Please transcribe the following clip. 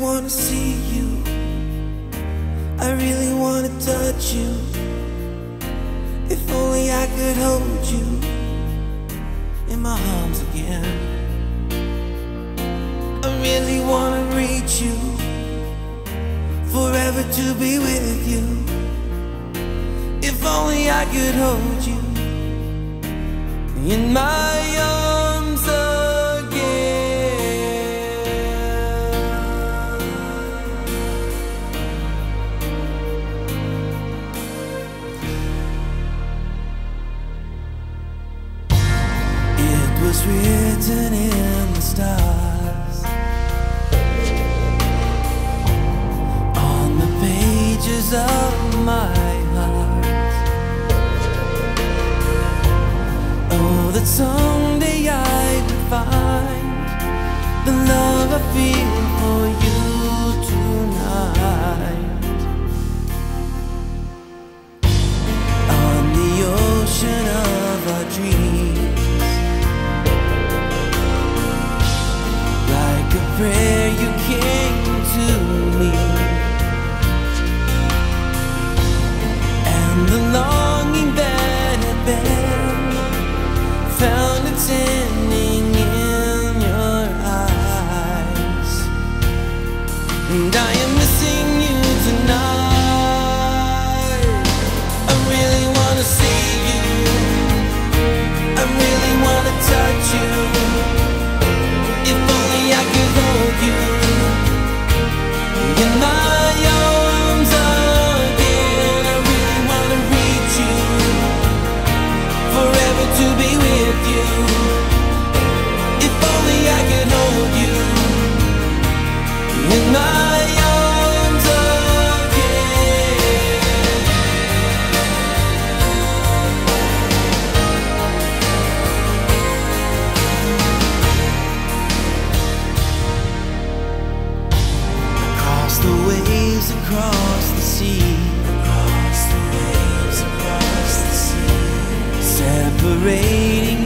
wanna see you. I really wanna touch you. If only I could hold you In my arms again. I really wanna reach you Forever to be with you. If only I could hold you In my written in the stars on the pages of my heart. Oh, that someday I would find the love I feel for you tonight. And I am missing you tonight I really wanna see you I really wanna touch you if only I could hold you in my arms again. I really wanna reach you, forever to be with you. Across the. Across the waves, across the sea. Separating